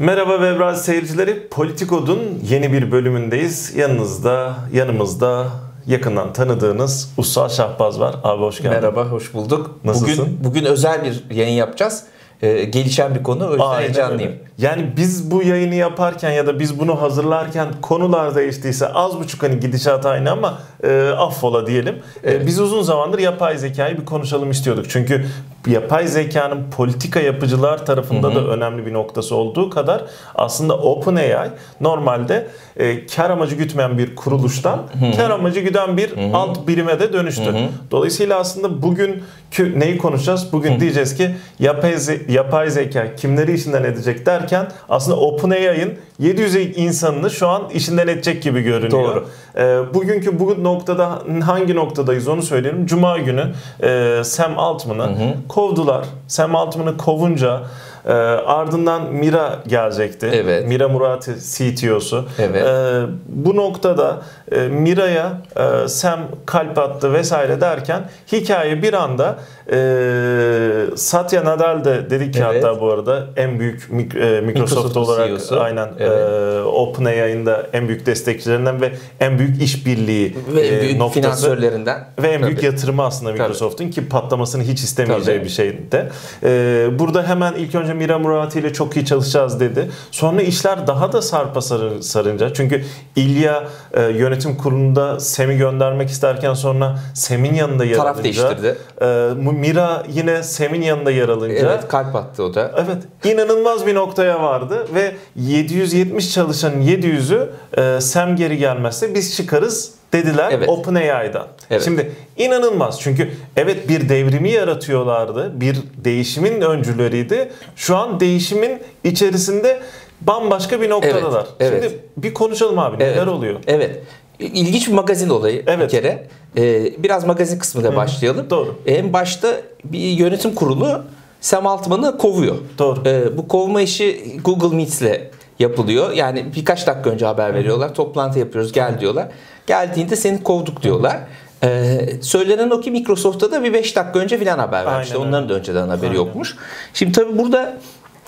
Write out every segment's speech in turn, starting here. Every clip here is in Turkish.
Merhaba Webraz seyircileri. Politikod'un yeni bir bölümündeyiz. Yanınızda, yanımızda yakından tanıdığınız Usta Şahbaz var. Abi hoş geldin. Merhaba, hoş bulduk. Nasılsın? Bugün bugün özel bir yayın yapacağız. Ee, gelişen bir konu. O yüzden Aynen heyecanlıyım. öyle. Yani biz bu yayını yaparken ya da biz bunu hazırlarken konular değiştiyse az buçuk hani gidişat aynı ama e, affola diyelim. E, Evet. biz uzun zamandır yapay zekayı bir konuşalım istiyorduk. Çünkü yapay zekanın politika yapıcılar tarafında da önemli bir noktası olduğu kadar aslında OpenAI normalde e, kar amacı gütmeyen bir kuruluştan kar amacı güden bir alt birime de dönüştü. Dolayısıyla aslında bugün neyi konuşacağız? Bugün diyeceğiz ki yapay, ze- yapay zeka kimleri işinden edecek derken aslında OpenAI'ın 700 insanını şu an işinden edecek gibi görünüyor. Doğru. Ee, bugünkü bu noktada hangi noktadayız onu söyleyelim. Cuma günü e, Sam Altman'ı kovdular. Sam Altman'ı kovunca e, ardından Mira gelecekti. Evet. Mira Murati CTO'su. Evet. E, bu noktada e, Mira'ya e, Sam kalp attı vesaire derken hikaye bir anda e, Satya Nadal de dedik ki Evet. hatta bu arada en büyük mik- e, Microsoft Microsoft'un olarak CEO'su. aynen Evet. e, OpenAI'ın da en büyük destekçilerinden ve en büyük işbirliği Ve e, büyük noktası. finansörlerinden. Ve en büyük Tabii. yatırımı aslında. Microsoft'un ki patlamasını hiç istemeyeceği Tabii. bir şeydi. Ee, burada hemen ilk önce Mira Murati ile çok iyi çalışacağız dedi. Sonra işler daha da sarpa sarı- sarınca. Çünkü İlya e, yönetim kurulunda Sem'i göndermek isterken sonra Sem'in yanında yer Taraf alınca. değiştirdi. e, Mira yine Sem'in yanında yer alınca. Evet, kalp attı o da. Evet inanılmaz bir noktaya vardı ve 770 çalışanın 700'ü e, Sam geri gelmezse biz çıkarız dediler Evet. OpenAI'dan. Evet. Şimdi inanılmaz çünkü evet bir devrimi yaratıyorlardı. Bir değişimin öncüleriydi. Şu an değişimin içerisinde bambaşka bir noktadalar. Evet, evet. Şimdi bir konuşalım abi neler Evet. oluyor? Evet. İlginç bir magazin olayı Evet. bir kere. Ee, biraz magazin kısmıyla başlayalım. Doğru. En başta bir yönetim kurulu Sam Altman'ı kovuyor. Doğru. Ee, bu kovma işi Google Meets'le yapılıyor. Yani birkaç dakika önce haber veriyorlar. Toplantı yapıyoruz gel diyorlar. Geldiğinde seni kovduk diyorlar. Ee, söylenen o ki Microsoft'ta da bir 5 dakika önce filan haber vermişti. Aynen Onların da önceden haberi Aynen. yokmuş. Şimdi tabii burada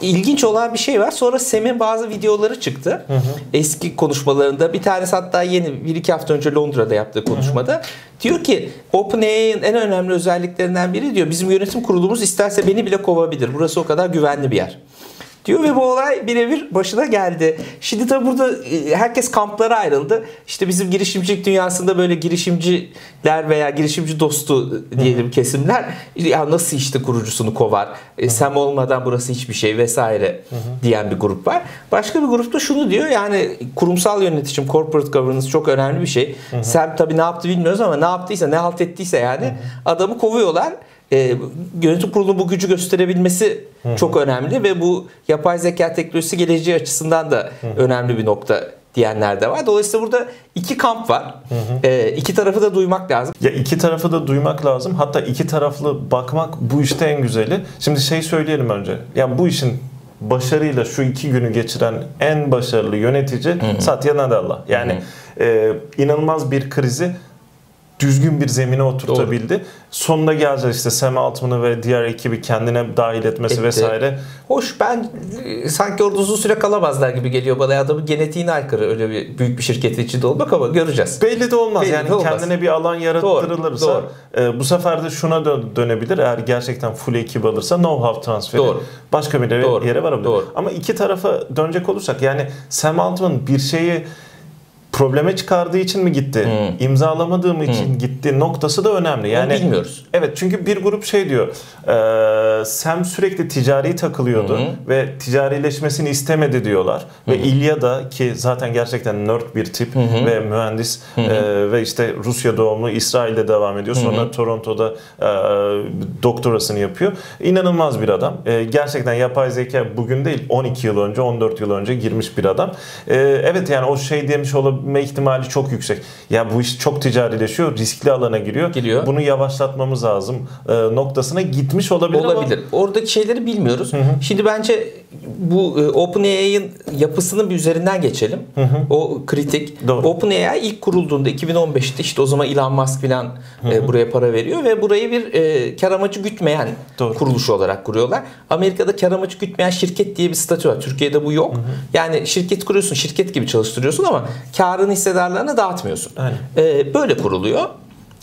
ilginç olan bir şey var. Sonra Sem'in bazı videoları çıktı. Eski konuşmalarında bir tanesi hatta yeni bir iki hafta önce Londra'da yaptığı konuşmada diyor ki OpenAI'nin en önemli özelliklerinden biri diyor bizim yönetim kurulumuz isterse beni bile kovabilir. Burası o kadar güvenli bir yer. Diyor ve bu olay birebir başına geldi. Şimdi tabi burada e, herkes kamplara ayrıldı. İşte bizim girişimcilik dünyasında böyle girişimciler veya girişimci dostu diyelim kesimler ya nasıl işte kurucusunu kovar, e, Sam olmadan burası hiçbir şey vesaire diyen bir grup var. Başka bir grupta şunu diyor yani kurumsal yönetişim, corporate governance çok önemli bir şey. Sam tabi ne yaptı bilmiyoruz ama ne yaptıysa, ne halt ettiyse yani adamı kovuyorlar. E, yönetim kurulunun bu gücü gösterebilmesi çok önemli ve bu yapay zeka teknolojisi geleceği açısından da önemli bir nokta diyenler de var. Dolayısıyla burada iki kamp var. E, iki tarafı da duymak lazım. Ya iki tarafı da duymak lazım. Hatta iki taraflı bakmak bu işte en güzeli. Şimdi şey söyleyelim önce. Yani bu işin başarıyla şu iki günü geçiren en başarılı yönetici Satya Nadella. Yani e, inanılmaz bir krizi düzgün bir zemine oturtabildi. Sonunda geleceğiz işte Sam Altman'ı ve diğer ekibi kendine dahil etmesi Etti. vesaire. Hoş ben e, sanki orada uzun süre kalamazlar gibi geliyor bana. Adamın genetiğine aykırı öyle bir büyük bir şirketin içinde olmak ama göreceğiz. Belli de olmaz. Belli yani de olmaz. kendine bir alan yarattırılırsa Doğru, e, bu sefer de şuna dö- dönebilir. Eğer gerçekten full ekip alırsa know-how transferi Doğru. başka bir yere, Doğru, yere varabilir. doğru. Ama iki tarafa dönecek olursak yani Sam Altman bir şeyi probleme çıkardığı için mi gitti? Hmm. imzalamadığım için gitti noktası da önemli. Yani Onu bilmiyoruz. Evet çünkü bir grup şey diyor. E, Sam sürekli ticari takılıyordu ve ticarileşmesini istemedi diyorlar. Ve İlya da ki zaten gerçekten nerd bir tip ve mühendis e, ve işte Rusya doğumlu İsrail'de devam ediyor. Sonra Toronto'da e, doktorasını yapıyor. İnanılmaz bir adam. E, gerçekten yapay zeka bugün değil 12 yıl önce 14 yıl önce girmiş bir adam. E, evet yani o şey demiş olabilir olabilme ihtimali çok yüksek. Ya bu iş çok ticarileşiyor, riskli alana giriyor. Giriyor. Bunu yavaşlatmamız lazım e, noktasına gitmiş olabilir, Olabilir. Oradaki şeyleri bilmiyoruz. Şimdi bence bu e, OpenAI'ın yapısının bir üzerinden geçelim. O kritik. Doğru. OpenAI ilk kurulduğunda 2015'te işte o zaman Elon Musk falan e, buraya para veriyor ve burayı bir e, kar amacı gütmeyen Doğru. kuruluş olarak kuruyorlar. Amerika'da kar amacı gütmeyen şirket diye bir statü var. Türkiye'de bu yok. Yani şirket kuruyorsun, şirket gibi çalıştırıyorsun ama karını hissedarlarına dağıtmıyorsun. Aynen. E, böyle kuruluyor.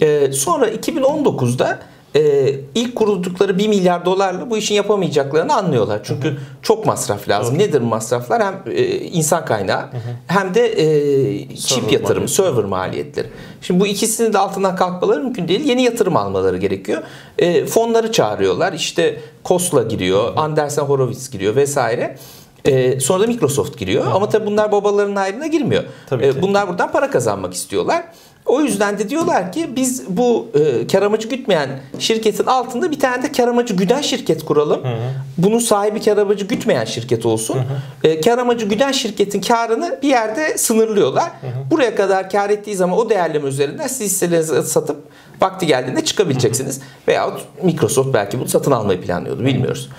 E, sonra 2019'da e, ilk kuruldukları 1 milyar dolarla bu işin yapamayacaklarını anlıyorlar. Çünkü çok masraf lazım. Nedir bu masraflar? Hem e, insan kaynağı hem de e, çip Server yatırımı, maliyeti. server maliyetleri. Şimdi bu ikisini de altından kalkmaları mümkün değil. Yeni yatırım almaları gerekiyor. E, fonları çağırıyorlar. İşte Kosla giriyor, Andersen Horowitz giriyor vesaire. E, sonra da Microsoft giriyor. Ama tabii bunlar babalarının ayrına girmiyor. Tabii E, bunlar buradan para kazanmak istiyorlar. O yüzden de diyorlar ki biz bu e, kar amacı gütmeyen şirketin altında bir tane de kar amacı güden şirket kuralım. Bunun sahibi kar amacı gütmeyen şirket olsun. E, kar amacı güden şirketin karını bir yerde sınırlıyorlar. Buraya kadar kar ettiği zaman o değerleme üzerinden siz hisselerinizi satıp vakti geldiğinde çıkabileceksiniz. Veyahut Microsoft belki bunu satın almayı planlıyordu bilmiyoruz.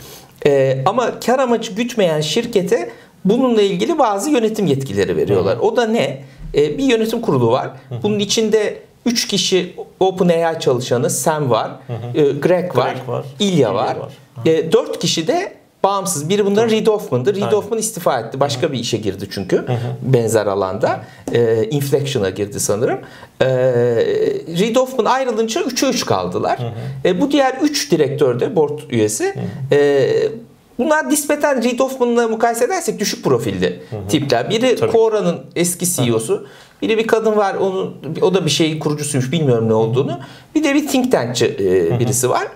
E, ama kar amacı gütmeyen şirkete bununla ilgili bazı yönetim yetkileri veriyorlar. O da ne? E, bir yönetim kurulu var. Bunun içinde 3 kişi OpenAI çalışanı Sam var, e, Greg var, Greg var, Ilya Ilya var. var. 4 kişi de bağımsız. Biri bunların Reid Hoffman'dı. Reid. Hoffman istifa etti. Başka bir işe girdi çünkü. Benzer alanda. E, Inflection'a girdi sanırım. E, Reid Hoffman ayrılınca 3'e 3 kaldılar. E, bu diğer 3 direktör de board üyesi. E, Bunlar nispeten Reid Hoffman'la mukayese edersek düşük profilli tipler. Biri. Quora'nın eski CEO'su. Biri bir kadın var. Onun, o da bir şeyin kurucusuymuş. Bilmiyorum ne olduğunu. Bir de bir think tankçı e, birisi var.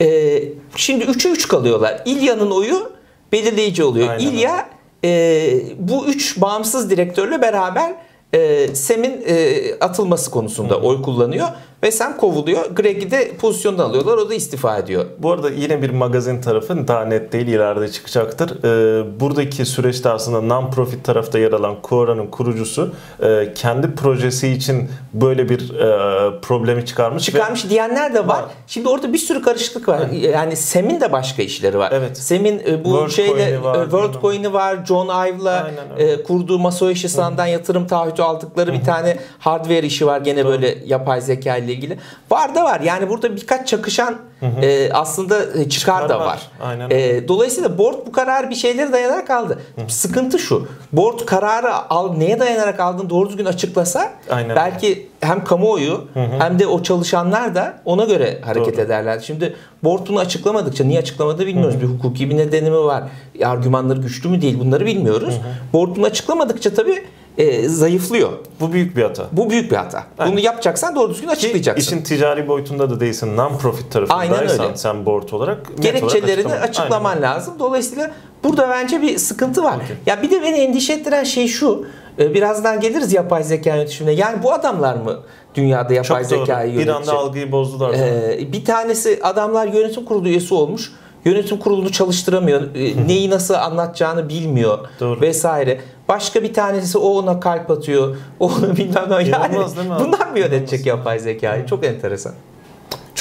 E, şimdi 3'e 3 kalıyorlar. İlya'nın oyu belirleyici oluyor. Aynen İlya e, bu üç bağımsız direktörle beraber e, Sam'in e, atılması konusunda oy kullanıyor ve Sam kovuluyor. Greg'i de pozisyondan alıyorlar. O da istifa ediyor. Bu arada yine bir magazin tarafı daha net değil ileride çıkacaktır. Ee, buradaki süreçte aslında non-profit tarafta yer alan Quora'nın kurucusu e, kendi projesi için böyle bir e, problemi çıkarmış. ve- Çıkarmış diyenler de var. Var. Şimdi orada bir sürü karışıklık var. Yani Sam'in de başka işleri var. Evet. Sam'in e, bu WorldCoin'i şeyle var, e, WorldCoin'i var. John Ive'la e, kurduğu Masayoshi Son'dan yatırım taahhütü aldıkları bir tane hardware işi var gene böyle yapay zeka ile ilgili. Var da var. Yani burada birkaç çakışan e, aslında e, çıkar Çıkar da var. var. Aynen E, dolayısıyla board bu kararı bir şeylere dayanarak aldı. Sıkıntı şu. Board kararı al, neye dayanarak aldığını doğru düzgün açıklasa Aynen belki hem kamuoyu hem de o çalışanlar da ona göre hareket Doğru. ederler. Şimdi board bunu açıklamadıkça niye açıklamadığı bilmiyoruz. Bir hukuki bir nedeni mi var? Argümanları güçlü mü değil bunları bilmiyoruz. Board bunu açıklamadıkça tabii e, zayıflıyor. Bu büyük bir hata. Bu büyük bir hata. Aynen. Bunu yapacaksan doğru düzgün Ki açıklayacaksın. işin ticari boyutunda da değilsin. Non-profit tarafındaysan sen board olarak net olarak gerekçelerini açıklaman- Aynen. lazım. Dolayısıyla burada bence bir sıkıntı var. Ya bir de beni endişe ettiren şey şu. e, Birazdan geliriz yapay zeka yönetimine. Yani bu adamlar mı dünyada yapay Çok doğru. zekayı Bir yönetecek? anda algıyı bozdular. Ee, bir tanesi adamlar yönetim kurulu üyesi olmuş. Yönetim kurulunu çalıştıramıyor. e, Neyi nasıl anlatacağını bilmiyor Doğru. vesaire. Başka bir tanesi o ona kalp atıyor. O ona bilmem ne. Yani İnanılmaz değil mi abi? bunlar mı yönetecek yapay zekayı? Çok enteresan.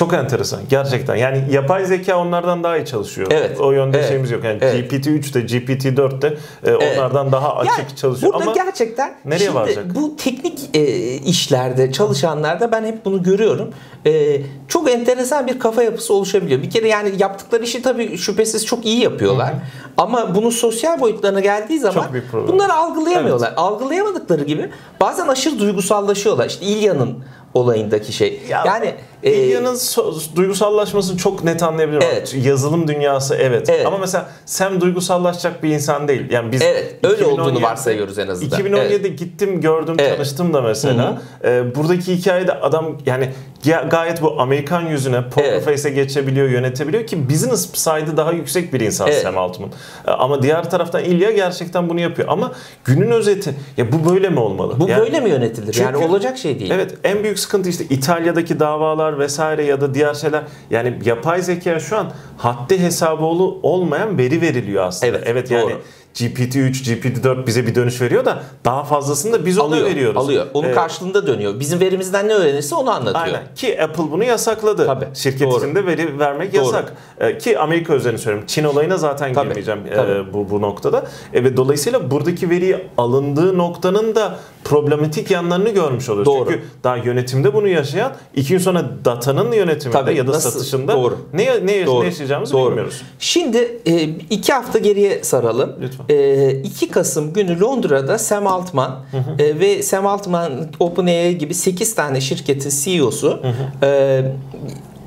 Çok enteresan gerçekten. Yani yapay zeka onlardan daha iyi çalışıyor. Evet. O yönde Evet. şeyimiz yok. Yani Evet. GPT-3 de GPT-4 de e, onlardan daha açık Yani çalışıyor. Burada Ama gerçekten nereye şimdi varacak? bu teknik e, işlerde çalışanlarda ben hep bunu görüyorum. E, çok enteresan bir kafa yapısı oluşabiliyor. Bir kere yani yaptıkları işi tabii şüphesiz çok iyi yapıyorlar. Ama bunun sosyal boyutlarına geldiği zaman bunları algılayamıyorlar. Algılayamadıkları gibi bazen aşırı duygusallaşıyorlar. İşte İlya'nın olayındaki şey. Ya, yani e, İlya'nın so- duygusallaşmasını çok net anlayabilirim. Evet. Yazılım dünyası evet. Evet. Ama mesela Sam duygusallaşacak bir insan değil. Yani biz Evet, öyle 2017 olduğunu varsayıyoruz en azından. 2017'de gittim, gördüm, Evet. tanıştım da mesela. Ee, buradaki hikayede adam yani ga- gayet bu Amerikan yüzüne poker Evet. face'e geçebiliyor, yönetebiliyor ki business side'ı daha yüksek bir insan Evet. Sam Altman. Ee, Ama diğer taraftan İlya gerçekten bunu yapıyor. Ama günün özeti ya bu böyle mi olmalı? bu Yani- böyle mi yönetilir? yani Çünkü- olacak şey değil. Evet en büyük sıkıntı işte İtalya'daki davalar vesaire ya da diğer şeyler. Yani yapay zeka şu an haddi hesabı olmayan veri veriliyor aslında. Evet, yani doğru. GPT-3, GPT-4 bize bir dönüş veriyor da daha fazlasını da biz ona alıyor, veriyoruz. alıyor. Onun Ee, karşılığında dönüyor. Bizim verimizden ne öğrenirse onu anlatıyor. Aynen. Ki Apple bunu yasakladı. Tabii, Şirket doğru. içinde veri vermek Doğru. yasak. Ee, ki Amerika üzerine söylüyorum. Çin olayına zaten Tabii, girmeyeceğim e, tabii. bu, bu noktada. E, ve dolayısıyla buradaki veri alındığı noktanın da problematik yanlarını görmüş oluyoruz. Doğru. Çünkü daha yönetimde bunu yaşayan iki gün sonra datanın yönetiminde Tabii, ya da nasıl- Satışında Doğru. ne, ne, Doğru. ne yaşayacağımızı Doğru. bilmiyoruz. Şimdi e, iki hafta geriye saralım. Lütfen. E, 2 Kasım günü Londra'da Sam Altman e, ve Sam Altman OpenAI gibi 8 tane şirketin CEO'su e,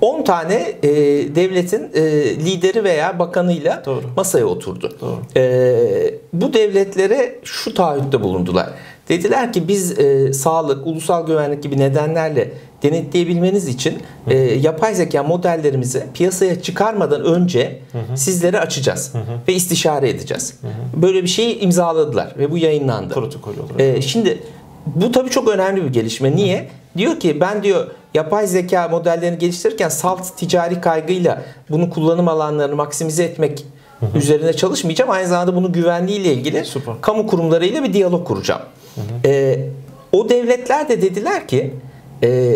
10 tane e, devletin e, lideri veya bakanıyla Doğru. masaya oturdu. Doğru. E, bu devletlere şu taahhütte bulundular. Dediler ki biz e, sağlık, ulusal güvenlik gibi nedenlerle denetleyebilmeniz için e, yapay zeka modellerimizi piyasaya çıkarmadan önce sizlere açacağız ve istişare edeceğiz. Böyle bir şeyi imzaladılar ve bu yayınlandı. Protokol olarak. E, şimdi bu tabii çok önemli bir gelişme. Niye? Diyor ki ben diyor yapay zeka modellerini geliştirirken salt ticari kaygıyla bunu kullanım alanlarını maksimize etmek üzerine çalışmayacağım. Aynı zamanda bunu güvenliğiyle ilgili Süper. kamu kurumlarıyla bir diyalog kuracağım. E, o devletler de dediler ki e,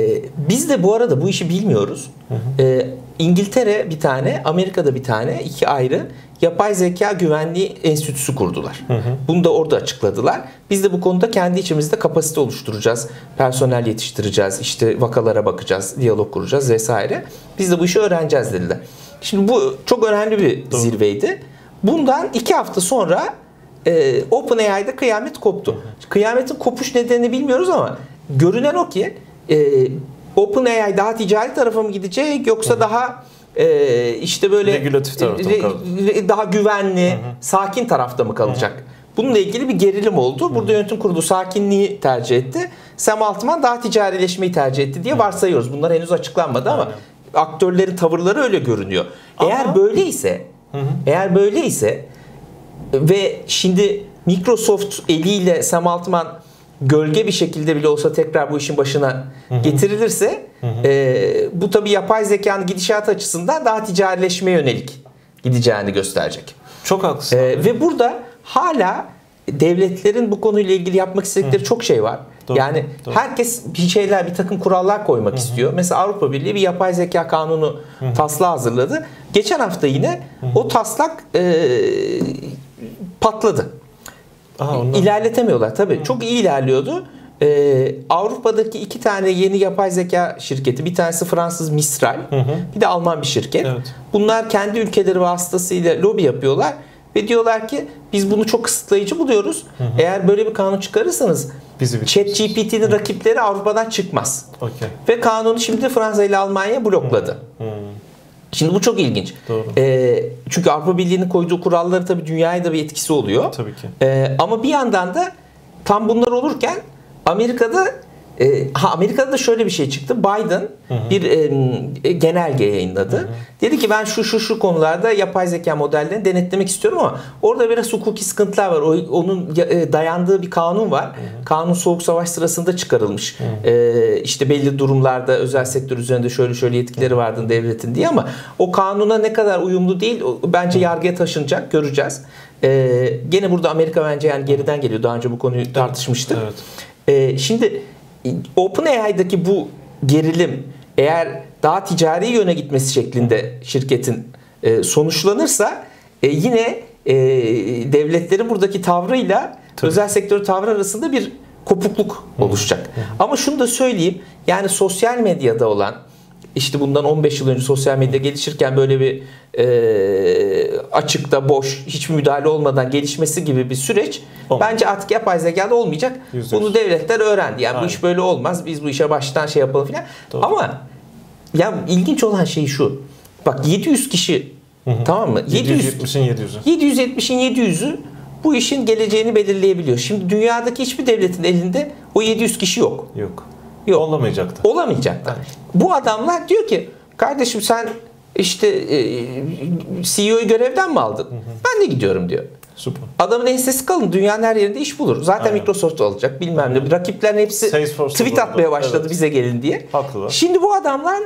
biz de bu arada bu işi bilmiyoruz. E, İngiltere bir tane, Amerika'da bir tane, iki ayrı yapay zeka güvenliği enstitüsü kurdular. Bunu da orada açıkladılar. Biz de bu konuda kendi içimizde kapasite oluşturacağız. Personel yetiştireceğiz. işte vakalara bakacağız. Diyalog kuracağız vesaire. Biz de bu işi öğreneceğiz dediler. Şimdi bu çok önemli bir zirveydi. Bundan iki hafta sonra e, OpenAI'de kıyamet koptu. Kıyametin kopuş nedenini bilmiyoruz ama görünen o ki e, OpenAI daha ticari tarafa mı gidecek yoksa daha e, işte böyle Regülatif tarafta mı re- daha güvenli, sakin tarafta mı kalacak? Bununla ilgili bir gerilim oldu. Burada yönetim kurulu sakinliği tercih etti. Sam Altman daha ticarileşmeyi tercih etti diye varsayıyoruz. Bunlar henüz açıklanmadı ama aktörlerin tavırları öyle görünüyor. Eğer Ama- böyleyse, eğer böyleyse ve şimdi Microsoft eliyle Sam Altman gölge bir şekilde bile olsa tekrar bu işin başına getirilirse e, bu tabii yapay zekanın gidişat açısından daha ticarileşmeye yönelik gideceğini gösterecek. Çok haklısın. E, ve burada hala devletlerin bu konuyla ilgili yapmak istedikleri çok şey var. Doğru, yani doğru. herkes bir şeyler, bir takım kurallar koymak istiyor. Mesela Avrupa Birliği bir yapay zeka kanunu taslağı hazırladı. Geçen hafta yine o taslak e, patladı. Aha, ondan- İlerletemiyorlar tabii. Çok iyi ilerliyordu. Ee, Avrupa'daki iki tane yeni yapay zeka şirketi, bir tanesi Fransız Mistral, bir de Alman bir şirket. Evet. Bunlar kendi ülkeleri vasıtasıyla lobi yapıyorlar ve diyorlar ki biz bunu çok kısıtlayıcı buluyoruz. Eğer böyle bir kanun çıkarırsanız Bizi ChatGPT'nin rakipleri Avrupa'dan çıkmaz. Okey. Ve kanunu şimdi Fransa ile Almanya blokladı. Şimdi bu çok ilginç. Doğru. Ee, çünkü Avrupa Birliği'nin koyduğu kuralları tabii dünyaya da bir etkisi oluyor. Tabii ki. Ee, ama bir yandan da tam bunlar olurken Amerika'da e, ha Amerika'da da şöyle bir şey çıktı. Biden bir e, genelge yayınladı. Dedi ki ben şu şu şu konularda yapay zeka modellerini denetlemek istiyorum ama orada biraz hukuki sıkıntılar var. O, onun e, dayandığı bir kanun var. Kanun soğuk savaş sırasında çıkarılmış. E, işte belli durumlarda özel sektör üzerinde şöyle şöyle yetkileri vardı devletin diye ama o kanuna ne kadar uyumlu değil bence yargıya taşınacak göreceğiz. E, gene burada Amerika bence yani geriden geliyor. Daha önce bu konuyu tartışmıştık. Evet. Ee, şimdi OpenAI'daki bu gerilim eğer daha ticari yöne gitmesi şeklinde şirketin e, sonuçlanırsa e, yine e, devletlerin buradaki tavrıyla Tabii. özel sektör tavrı arasında bir kopukluk oluşacak. Ama şunu da söyleyeyim yani sosyal medyada olan işte bundan 15 yıl önce sosyal medya gelişirken böyle bir e, açıkta boş hiçbir müdahale olmadan gelişmesi gibi bir süreç Olmaz. bence artık yapay zekada olmayacak. Yüzde yüz. Bunu devletler öğrendi. Yani bu Aynen. iş böyle olmaz. Biz bu işe baştan şey yapalım filan. Doğru. Ama ya ilginç olan şey şu. Bak 700 kişi tamam mı? 700 770'in 700'ü. 770'in 700'ü bu işin geleceğini belirleyebiliyor. Şimdi dünyadaki hiçbir devletin elinde o 700 kişi yok. Yok. Yok. Olamayacaktı. Olamayacaklar. Bu adamlar diyor ki kardeşim sen işte e, CEO'yu görevden mi aldın? Ben de gidiyorum diyor. Süper. Adamın ensesi kalın. Dünyanın her yerinde iş bulur. Zaten Aynen. Microsoft alacak bilmem ne. Rakiplerin hepsi Salesforce'da tweet da atmaya başladı Evet. bize gelin diye. Haklılar. Şimdi bu adamlar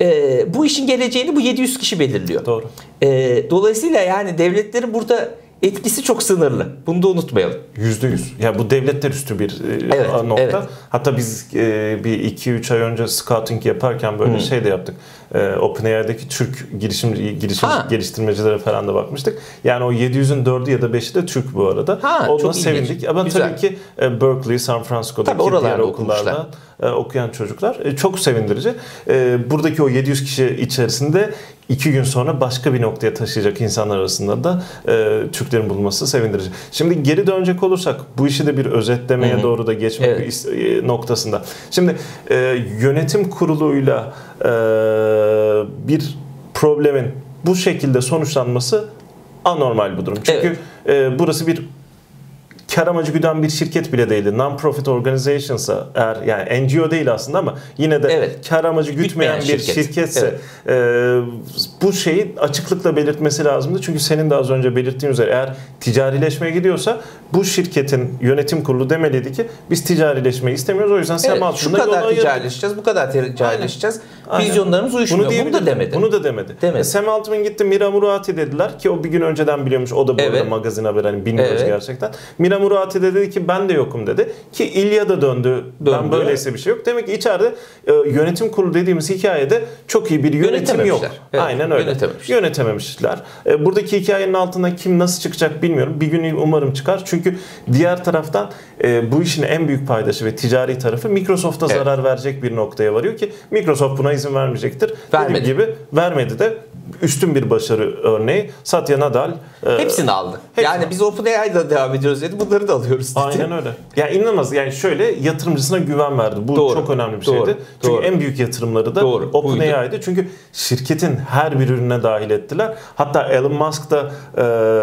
e, bu işin geleceğini bu 700 kişi belirliyor. Doğru. E, dolayısıyla yani devletlerin burada etkisi çok sınırlı. Bunu da unutmayalım. Yüzde yüz. Ya bu devletler üstü bir e, Evet, nokta. evet. Hatta biz e, bir iki üç ay önce scouting yaparken böyle şey de yaptık. E, OpenAI'daki Türk girişim, girişim Ha. geliştirmecilere falan da bakmıştık. Yani o 700'ün 4'ü ya da 5'i de Türk bu arada. Ha, Ona çok sevindik. Ama Güzel. tabii ki e, Berkeley, San Francisco'daki Tabii diğer okullarda okumuşlar. e, okuyan çocuklar. E, çok sevindirici. E, buradaki o 700 kişi içerisinde iki gün sonra başka bir noktaya taşıyacak insanlar arasında da e, Türklerin bulunması sevindirici. Şimdi geri dönecek olursak bu işi de bir özetlemeye doğru da geçmek Evet. e, noktasında. Şimdi e, yönetim kuruluyla e, bir problemin bu şekilde sonuçlanması anormal bir durum. Çünkü e, burası bir kar amacı güden bir şirket bile değildi. Non-profit organization'sa eğer yani NGO değil aslında ama yine de Evet. kar amacı gütmeyen Gütmeyen bir şirket. şirketse e, bu şeyi açıklıkla belirtmesi lazımdı. Çünkü senin de az önce belirttiğin üzere eğer ticarileşmeye gidiyorsa bu şirketin yönetim kurulu demeliydi ki biz ticarileşmeyi istemiyoruz. O yüzden Evet, Sem şu kadar ticarileşeceğiz, bu kadar ticarileşeceğiz. Aynen. Vizyonlarımız uyuşmuyor. Bunu, diyebilir da demedi. Bunu da demedi. Demedi. E, Sam Altman gitti Mira Murati dediler ki o bir gün önceden biliyormuş. O da bu Evet. arada magazin haber hani bilmiyoruz Evet. gerçekten. Mira Murati de dedi ki ben de yokum dedi. Ki İlya da döndü. Ben Döndü. böyleyse bir şey yok. Demek ki içeride e, yönetim kurulu dediğimiz hikayede çok iyi bir yönetim yok. Evet, Aynen öyle. yönetememişler. Yönetememişler. E, buradaki hikayenin altından kim nasıl çıkacak bilmiyorum. Bir gün umarım çıkar. Çünkü diğer taraftan e, bu işin en büyük paydası ve ticari tarafı Microsoft'a Evet. zarar verecek bir noktaya varıyor ki Microsoft buna izin vermeyecektir. Vermedi. Dediğim gibi vermedi de üstün bir başarı örneği. Satya Nadal e, Hepsini aldı. hepsini yani biz OpenAI'da devam ediyoruz dedi. Bunları da alıyoruz dedi. Aynen öyle. Yani inanılmaz. Yani şöyle yatırımcısına güven verdi. Bu Doğru. çok önemli bir Doğru. şeydi. Çünkü Doğru. en büyük yatırımları da. OpenAI'di. Çünkü şirketin her bir ürününe dahil ettiler. Hatta Elon Musk da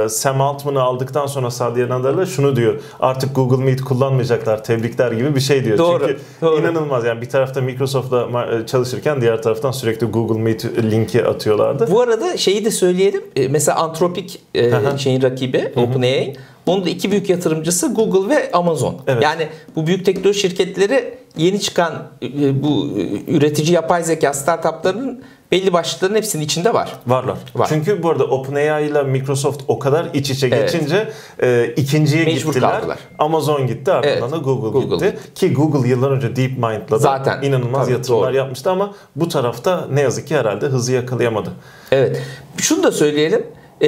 e, Sam Altman'ı aldıktan sonra Satya Nadal'a şunu diyor. Artık Google Meet kullanmayacaklar. Tebrikler gibi bir şey diyor. Doğru. Çünkü Doğru. inanılmaz. Yani bir tarafta Microsoft'la çalışırken diğer taraftan sürekli Google Meet linki atıyorlardı. Bu arada şeyi de söyleyelim. E, Mesela Anthropic e, şeyin rakibi OpenAI. Onun da iki büyük yatırımcısı Google ve Amazon. Evet. Yani bu büyük teknoloji şirketleri yeni çıkan e, bu e, üretici yapay zeka startuplarının belli başlıkların hepsinin içinde var. Varlar. Var. Çünkü bu arada OpenAI ile Microsoft o kadar iç içe Evet. geçince e, ikinciye Mecbur gittiler. kaldılar. Amazon gitti ardından Evet. da Google, Google gitti. Ki Google yıllar önce DeepMind'la da Zaten. inanılmaz Tabii, yatırımlar doğru. yapmıştı ama bu tarafta ne yazık ki herhalde hızı yakalayamadı. Evet. Şunu da söyleyelim. E,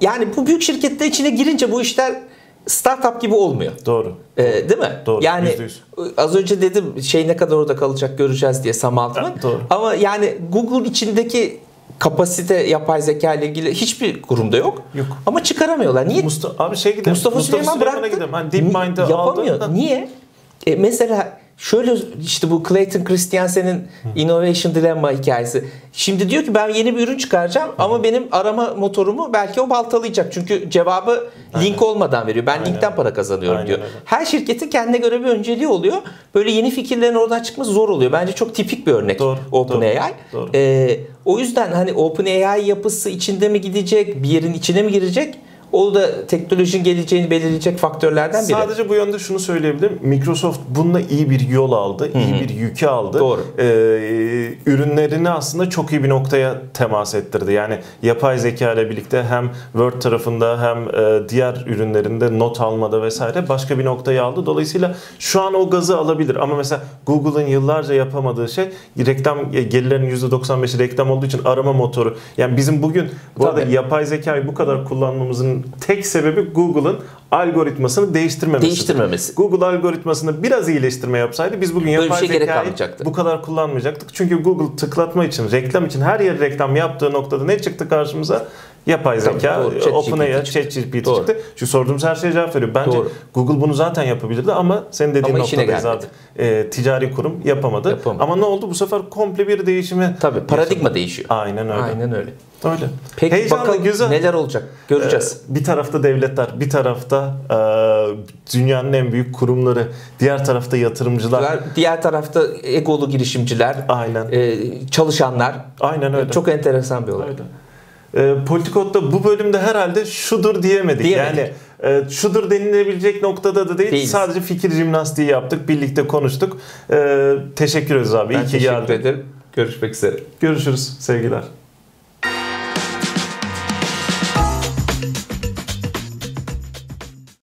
yani bu büyük şirketler içine girince bu işler startup gibi olmuyor. Doğru. E, değil mi? Doğru, Yani yüzde yüz. az önce dedim şey ne kadar orada kalacak göreceğiz diye Sam Altman. Evet, doğru. Ama yani Google içindeki kapasite yapay zeka ile ilgili hiçbir kurumda yok. Yok. Ama çıkaramıyorlar. Niye? Mustafa, abi şey gidelim. Mustafa, Süleyman Süleyman'a bıraktı. gidelim. Hani DeepMind'i aldı. Yapamıyor. da- Niye? E, mesela şöyle işte bu Clayton Christensen'in Innovation Dilemma hikayesi. Şimdi diyor ki ben yeni bir ürün çıkaracağım ama benim arama motorumu belki o baltalayacak. Çünkü cevabı link olmadan veriyor. Ben linkten para kazanıyorum Aynen diyor. öyle. Her şirketin kendine göre bir önceliği oluyor. Böyle yeni fikirlerin oradan çıkması zor oluyor. Bence çok tipik bir örnek Doğru, OpenAI. doğru, doğru. Ee, o yüzden hani OpenAI yapısı içinde mi gidecek, bir yerin içine mi girecek? O da teknolojinin geleceğini belirleyecek faktörlerden biri. Sadece bu yönde şunu söyleyebilirim. Microsoft bununla iyi bir yol aldı, iyi bir yükü aldı. Doğru. Ee, ürünlerini aslında çok iyi bir noktaya temas ettirdi. Yani yapay zeka ile birlikte hem Word tarafında hem e, diğer ürünlerinde not almada vesaire başka bir noktaya aldı. Dolayısıyla şu an o gazı alabilir. Ama mesela Google'ın yıllarca yapamadığı şey reklam e, gelirlerinin %95'i reklam olduğu için arama motoru. Yani bizim bugün bu arada Tabii. yapay zekayı bu kadar kullanmamızın tek sebebi Google'ın algoritmasını değiştirmemesi. Değiştirmemesi. Google algoritmasını biraz iyileştirme yapsaydı biz bugün Böyle bir yapay şey zekayı bu kadar kullanmayacaktık. Çünkü Google tıklatma için, reklam için her yere reklam yaptığı noktada ne çıktı karşımıza? Yapay zeka. ChatGPT OpenAI. ChatGPT çıktı. Çünkü sorduğumuz her şeye cevap veriyor. Bence Doğru. Google bunu zaten yapabilirdi ama senin dediğin Ama noktadayız abi. Ee, ticari kurum yapamadı. Yapamadı. Ama ne oldu? Bu sefer komple bir değişimi Tabii paradigma değişiyor. Aynen öyle. Aynen öyle. Öyle. Peki Heyecanlı, bakalım güzel. neler olacak göreceğiz. Ee, Bir tarafta devletler, bir tarafta e, dünyanın en büyük kurumları, diğer tarafta yatırımcılar. Diğer- Diğer tarafta egolu girişimciler, Aynen. e, çalışanlar. Aynen öyle. Çok enteresan bir olay. öyle. E, Politikot'ta bu bölümde herhalde şudur diyemedik. Diyemedik. Yani e, şudur denilebilecek noktada da değil. Değiliz. Sadece fikir jimnastiği yaptık, birlikte konuştuk. E, teşekkür ederiz abi. Ben İyi ki geldin. ederim. Görüşmek üzere. Görüşürüz sevgiler.